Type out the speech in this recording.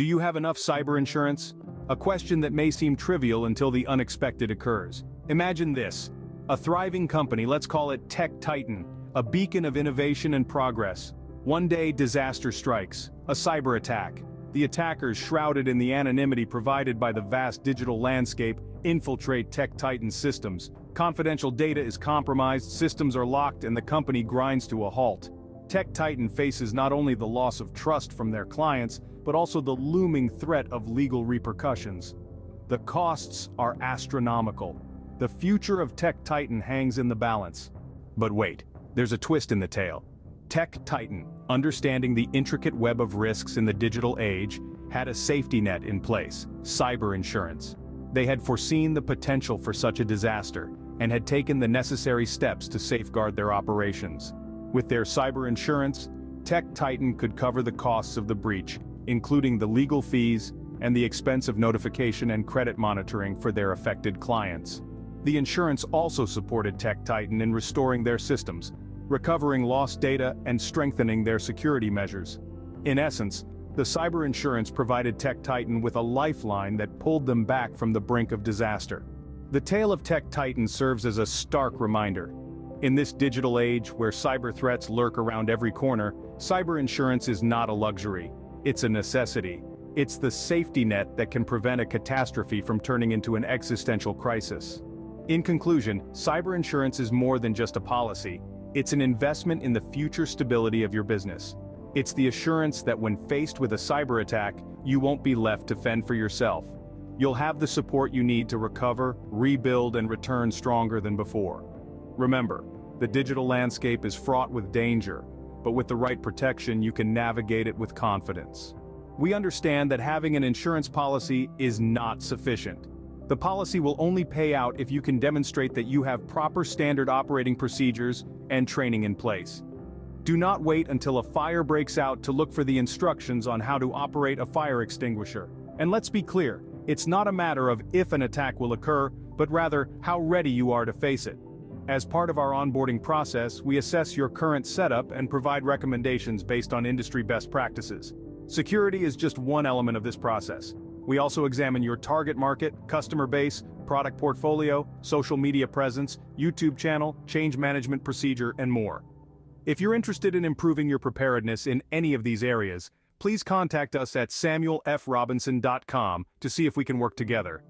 Do you have enough cyber insurance? A question that may seem trivial until the unexpected occurs. Imagine this. A thriving company, let's call it Tech Titan, a beacon of innovation and progress. One day disaster strikes, a cyber attack. The attackers shrouded in the anonymity provided by the vast digital landscape infiltrate Tech Titan's systems. Confidential data is compromised, systems are locked and the company grinds to a halt. Tech Titan faces not only the loss of trust from their clients, but also the looming threat of legal repercussions. The costs are astronomical. The future of Tech Titan hangs in the balance. But wait, there's a twist in the tale. Tech Titan, understanding the intricate web of risks in the digital age, had a safety net in place, cyber insurance. They had foreseen the potential for such a disaster, and had taken the necessary steps to safeguard their operations. With their cyber insurance, Tech Titan could cover the costs of the breach, including the legal fees and the expense of notification and credit monitoring for their affected clients. The insurance also supported Tech Titan in restoring their systems, recovering lost data and strengthening their security measures. In essence, the cyber insurance provided Tech Titan with a lifeline that pulled them back from the brink of disaster. The tale of Tech Titan serves as a stark reminder. In this digital age where cyber threats lurk around every corner, cyber insurance is not a luxury. It's a necessity. It's the safety net that can prevent a catastrophe from turning into an existential crisis. In conclusion, cyber insurance is more than just a policy. It's an investment in the future stability of your business. It's the assurance that when faced with a cyber attack, you won't be left to fend for yourself. You'll have the support you need to recover, rebuild and return stronger than before. Remember, the digital landscape is fraught with danger, but with the right protection you can navigate it with confidence. We understand that having an insurance policy is not sufficient. The policy will only pay out if you can demonstrate that you have proper standard operating procedures and training in place. Do not wait until a fire breaks out to look for the instructions on how to operate a fire extinguisher. And let's be clear, it's not a matter of if an attack will occur, but rather how ready you are to face it. As part of our onboarding process, we assess your current setup and provide recommendations based on industry best practices. Security is just one element of this process. We also examine your target market, customer base, product portfolio, social media presence, YouTube channel, change management procedure, and more. If you're interested in improving your preparedness in any of these areas, please contact us at samuelfrobinson.com to see if we can work together.